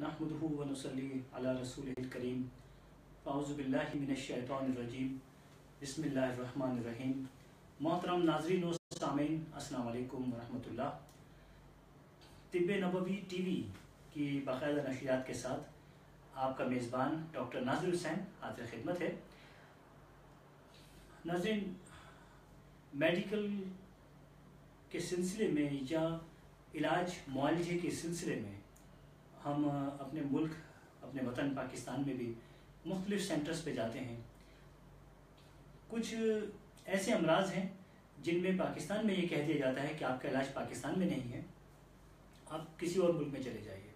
نحمده ونصلي على رسوله الكريم. اعوذ باللہ من الشیطان الرجیم. بسم اللہ الرحمن الرحیم. محترم ناظرین و سامعین، السلام علیکم ورحمۃ اللہ. طب نبوی ٹی وی کی باقاعدہ نشریات کے ساتھ آپ کا میزبان ڈاکٹر ناظر حسین حاضر خدمت ہے. ناظرین، میڈیکل کے سلسلے میں یا علاج معالجے کے سلسلے میں ہم اپنے ملک، اپنے وطن پاکستان میں بھی مختلف سینٹرز پہ جاتے ہیں۔ کچھ ایسے امراض ہیں جن میں پاکستان میں یہ کہہ دیا جاتا ہے کہ آپ کا علاج پاکستان میں نہیں ہے، آپ کسی اور ملک میں چلے جائیے۔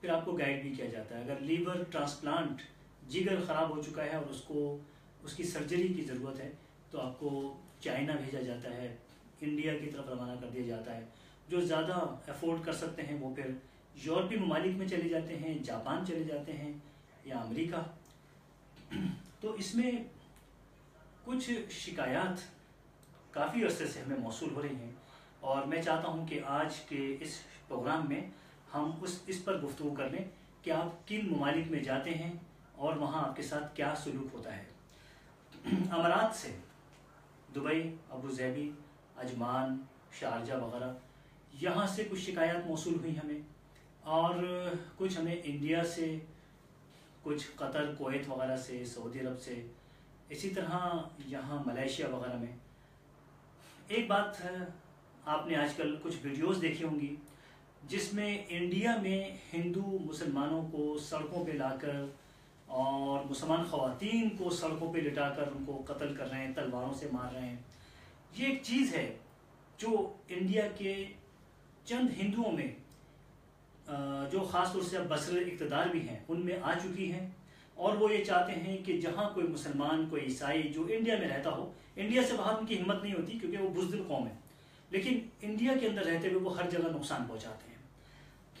پھر آپ کو گائیڈ بھی کیا جاتا ہے۔ اگر لیور ٹرانسپلانٹ جگر خراب ہو چکا ہے اور اس کو، اس کی سرجری کی ضرورت ہے، تو آپ کو چائنا بھیجا جاتا ہے۔ انڈیا کی طرف روانہ کر دیا جاتا ہے۔ جو زیادہ افورڈ کر سکتے ہیں وہ پھر یورپی ممالک میں چلے جاتے ہیں، جاپان چلے جاتے ہیں یا امریکہ۔ تو اس میں کچھ شکایات کافی عرصے سے ہمیں موصول ہو رہی ہیں۔ اور میں چاہتا ہوں کہ آج کے اس پروگرام میں ہم اس اس پر گفتگو کر لیں کہ آپ کن ممالک میں جاتے ہیں اور وہاں آپ کے ساتھ کیا سلوک ہوتا ہے۔ امارات سے دبئی ابوظہبی اجمان، شارجہ وغیرہ، یہاں سے کچھ شکایات موصول ہوئی ہمیں۔ اور کچھ ہمیں انڈیا سے، کچھ قطر، کویت وغیرہ سے، سعودی عرب سے، اسی طرح یہاں ملیشیا وغیرہ میں۔ ایک بات آپ نے آج کل کچھ ویڈیوز دیکھی ہوں گی، جس میں انڈیا میں ہندو مسلمانوں کو سڑکوں پہ لا کر اور مسلمان خواتین کو سڑکوں پہ لٹا کر ان کو قتل کر رہے ہیں، تلواروں سے مار رہے ہیں۔ یہ ایک چیز ہے جو انڈیا کے چند ہندوؤں میں جو خاص طور سے اب بصر اقتدار بھی ہیں، ان میں آ چکی ہیں۔ اور وہ یہ چاہتے ہیں کہ جہاں کوئی مسلمان، کوئی عیسائی جو انڈیا میں رہتا ہو، انڈیا سے باہر ان کی ہمت نہیں ہوتی کیونکہ وہ بزدل قوم ہے۔ لیکن انڈیا کے اندر رہتے ہوئے وہ ہر جگہ نقصان پہنچاتے ہیں۔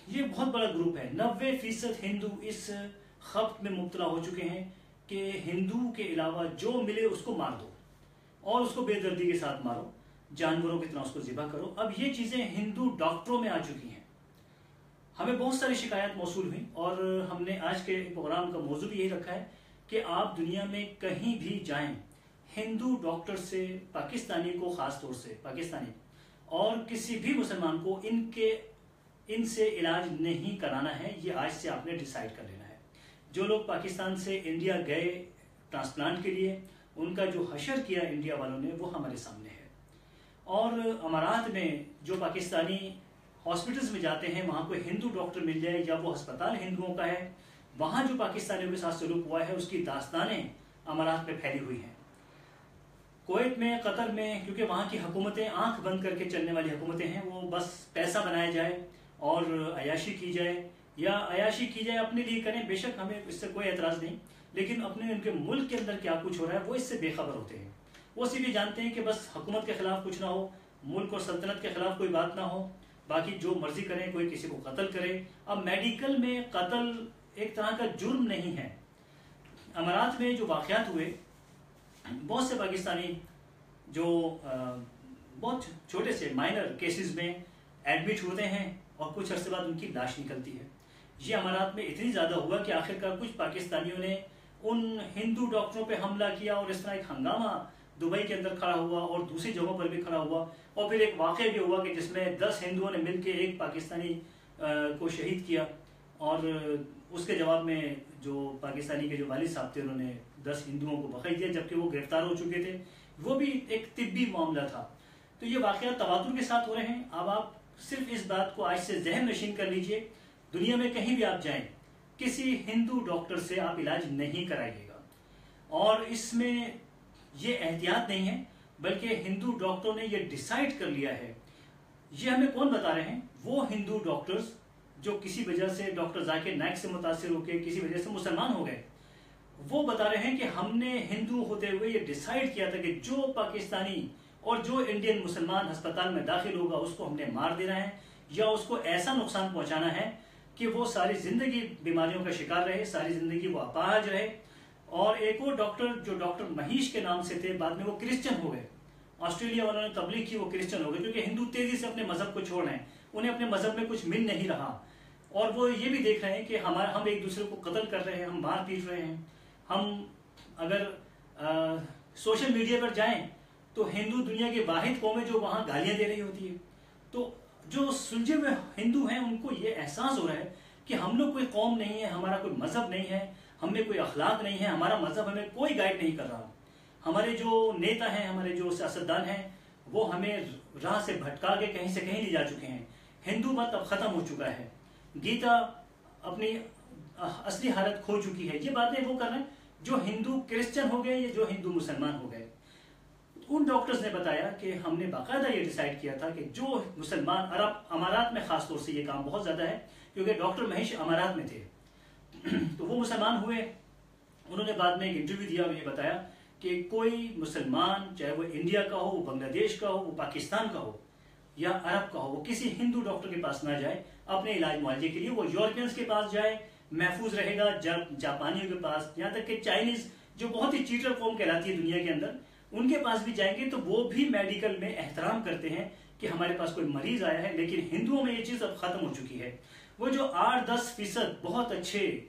یہ بہت بڑا گروپ ہے۔ نوے فیصد ہندو اس خبت میں مبتلا ہو چکے ہیں کہ ہندو کے علاوہ جو ملے اس کو مار دو اور اس کو بے دردی کے ساتھ مارو۔ جانوروں کی طرح اس کو ذبح کرو۔ اب یہ چیزیں ہندو ڈاکٹروں میں آ چکی ہیں۔ ہمیں بہت ساری شکایات موصول ہوئیں اور ہم نے آج کے پروگرام کا موضوع بھی یہی رکھا ہے کہ آپ دنیا میں کہیں بھی جائیں، ہندو ڈاکٹر سے، پاکستانی کو خاص طور سے، پاکستانی، اور کسی بھی مسلمان کو ان کے، ان سے علاج نہیں کرانا ہے، یہ آج سے آپ نے ڈیسائیڈ کر لینا ہے۔ جو لوگ پاکستان سے انڈیا گئے ٹرانسپلانٹ کے لیے، ان کا جو حشر کیا انڈیا والوں نے، وہ ہمارے سامنے ہے۔ اور امارات میں جو پاکستانی ہاسپٹلس میں جاتے ہیں، وہاں کوئی ہندو ڈاکٹر مل جائے یا وہ ہسپتال ہندوؤں کا ہے، وہاں جو پاکستانیوں کے ساتھ سلوک ہوا ہے، اس کی داستانیں امارات میں پھیلی ہوئی ہیں۔ کویت میں، قطر میں، کیونکہ وہاں کی حکومتیں آنکھ بند کر کے چلنے والی حکومتیں ہیں، وہ بس پیسہ بنایا جائے اور عیاشی کی جائے۔ یا عیاشی کی جائے اپنے لیے کریں، بے شک ہمیں اس سے کوئی اعتراض نہیں، لیکن اپنے ان کے ملک کے اندر کیا کچھ ہو رہا ہے، وہ اس سے بے خبر ہوتے ہیں۔ وہ صرف یہ جانتے ہیں کہ بس حکومت کے خلاف کچھ نہ ہو، ملک اور سلطنت کے خلاف کوئی بات نہ ہو۔ باقی جو مرضی کریں، کوئی کسی کو قتل کرے۔ اب میڈیکل میں قتل ایک طرح کا جرم نہیں ہے۔ امارات میں جو واقعات ہوئے، بہت سے پاکستانی جو بہت چھوٹے سے مائنر کیسز میں ایڈمٹ ہوتے ہیں اور کچھ عرصے بعد ان کی لاش نکلتی ہے۔ یہ امارات میں اتنی زیادہ ہوا کہ آخرکار کچھ پاکستانیوں نے ان ہندو ڈاکٹروں پہ حملہ کیا اور اس طرح ایک ہنگامہ دبئی کے اندر کھڑا ہوا اور دوسری جگہوں پر بھی کھڑا ہوا اور پھر ایک واقعہ بھی ہوا کہ جس میں دس ہندوؤں نے مل کے ایک پاکستانی کو شہید کیا اور اس کے جواب میں جو پاکستانی کے جو والد صاحب تھے، انہوں نے دس ہندوؤں کو بخیر دیا جبکہ وہ گرفتار ہو چکے تھے۔ وہ بھی ایک طبی معاملہ تھا۔ تو یہ واقعات تواتر کے ساتھ ہو رہے ہیں۔ اب آپ صرف اس بات کو آج سے ذہن نشین کر لیجیے۔ دنیا میں کہیں بھی آپ جائیں، کسی ہندو ڈاکٹر سے آپ علاج نہیں کرائیے گا۔ اور اس میں یہ احتیاط نہیں ہے، بلکہ ہندو ڈاکٹروں نے یہ ڈیسائیڈ کر لیا ہے۔ یہ ہمیں کون بتا رہے ہیں؟ وہ ہندو ڈاکٹرز جو کسی وجہ سے ڈاکٹر ذاکر نائک سے متاثر ہو کے، کسی وجہ سے مسلمان ہو گئے۔ وہ بتا رہے ہیں کہ ہم نے ہندو ہوتے ہوئے یہ ڈیسائیڈ کیا تھا کہ جو پاکستانی اور جو انڈین مسلمان ہسپتال میں داخل ہوگا، اس کو ہم نے مار دینا ہے، یا اس کو ایسا نقصان پہنچانا ہے کہ وہ ساری زندگی بیماریوں کا شکار رہے، ساری زندگی وہ اپاہج رہے۔ اور ایک اور ڈاکٹر جو ڈاکٹر مہیش کے نام سے تھے، بعد میں وہ کرسچن ہو گئے۔ آسٹریلیا والوں نے تبلیغ کی، وہ کرسچن ہو گئے، کیونکہ ہندو تیزی سے اپنے مذہب کو چھوڑ رہے ہیں۔ انہیں اپنے مذہب میں کچھ مل نہیں رہا۔ اور وہ یہ بھی دیکھ رہے ہیں کہ ہمارا، ہم ایک دوسرے کو قتل کر رہے ہیں، ہم مار پیٹ رہے ہیں۔ ہم اگر سوشل میڈیا پر جائیں تو ہندو دنیا کے واحد قومیں جو وہاں گالیاں دے رہی ہوتی ہے تو جو سلجھے ہوئے ہندو ہیں، ان کو یہ احساس ہو رہا ہے کہ ہم لوگ کوئی قوم نہیں ہے، ہمارا کوئی مذہب نہیں ہے۔ ہم میں کوئی اخلاق نہیں ہے، ہمارا مذہب ہمیں کوئی گائیڈ نہیں کر رہا۔ ہمارے جو نیتا ہیں، ہمارے جو سیاستدان ہیں، وہ ہمیں راہ سے بھٹکا کے کہیں سے کہیں لے جا چکے ہیں۔ ہندو مت اب ختم ہو چکا ہے۔ گیتا اپنی اصلی حالت کھو چکی ہے۔ یہ باتیں وہ کر رہے ہیں جو ہندو کرسچن ہو گئے یا جو ہندو مسلمان ہو گئے۔ ان ڈاکٹرز نے بتایا کہ ہم نے باقاعدہ یہ ڈیسائیڈ کیا تھا کہ جو مسلمان عرب امارات میں خاص طور سے یہ کام بہت زیادہ ہے، کیونکہ ڈاکٹر مہیش امارات میں تھے۔ تو وہ مسلمان ہوئے۔ انہوں نے بعد میں ایک انٹرویو دیا اور یہ بتایا کہ کوئی مسلمان، چاہے وہ انڈیا کا ہو، وہ بنگلہ دیش کا ہو، وہ پاکستان کا ہو یا عرب کا ہو، وہ کسی ہندو ڈاکٹر کے پاس نہ جائے، اپنے علاج معالجے کے لیے وہ یورپینس کے پاس جائے، محفوظ رہے گا جاپانیوں کے پاس، یہاں تک کہ چائنیز، جو بہت ہی چیٹر قوم کہلاتی ہے دنیا کے اندر، ان کے پاس بھی جائیں گے تو وہ بھی میڈیکل میں احترام کرتے ہیں کہ ہمارے پاس کوئی مریض آیا ہے، لیکن ہندوؤں میں یہ چیز اب ختم ہو چکی ہے۔ وہ جو آٹھ دس فیصد بہت اچھے،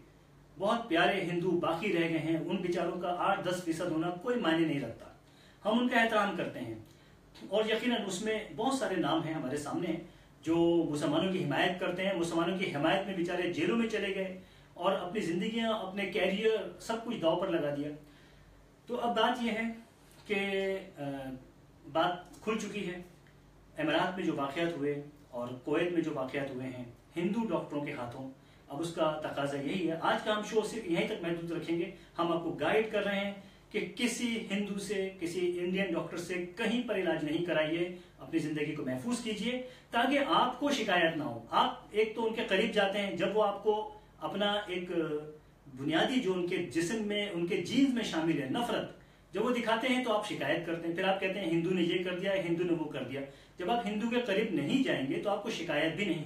بہت پیارے ہندو باقی رہ گئے ہیں، ان بیچاروں کا آٹھ دس فیصد ہونا کوئی معنی نہیں رکھتا۔ ہم ان کا احترام کرتے ہیں۔ اور یقیناً اس میں بہت سارے نام ہیں ہمارے سامنے جو مسلمانوں کی حمایت کرتے ہیں۔ مسلمانوں کی حمایت میں بیچارے جیلوں میں چلے گئے اور اپنی زندگیاں، اپنے کیریئر سب کچھ داؤ پر لگا دیا۔ تو اب بات یہ ہے کہ بات کھل چکی ہے۔ امارات میں جو واقعات ہوئے اور کویت میں جو واقعات ہوئے ہیں ہندو ڈاکٹروں کے ہاتھوں۔ اب اس کا تقاضا یہی ہے۔ آج کا ہم شو صرف یہیں تک محدود رکھیں گے۔ ہم آپ کو گائیڈ کر رہے ہیں کہ کسی ہندو سے، کسی انڈین ڈاکٹر سے کہیں پر علاج نہیں کرائیے۔ اپنی زندگی کو محفوظ کیجیے تاکہ آپ کو شکایت نہ ہو۔ آپ ایک تو ان کے قریب جاتے ہیں۔ جب وہ آپ کو اپنا ایک بنیادی جو ان کے جسم میں، ان کے جینز میں شامل ہے، نفرت، جب وہ دکھاتے ہیں تو آپ شکایت کرتے ہیں۔ پھر آپ کہتے ہیں، ہندو نے یہ کر دیا، ہندو نے وہ کر دیا۔ جب آپ ہندو کے قریب نہیں جائیں گے تو آپ کو شکایت بھی نہیں